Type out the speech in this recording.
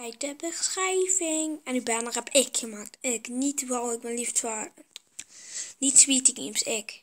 Kijk de beschrijving. En die banner heb ik gemaakt. Ik, niet wel, ik ben liefst waar. Niet Sweetie Games, ik.